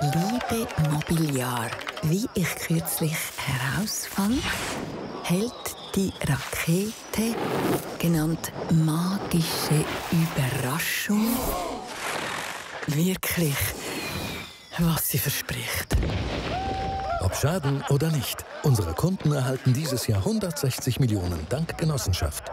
Liebe Mobiliar, wie ich kürzlich herausfand, hält die Rakete, genannt magische Überraschung, wirklich, was sie verspricht. Ob Schaden oder nicht, unsere Kunden erhalten dieses Jahr 160 Millionen dank Genossenschaft.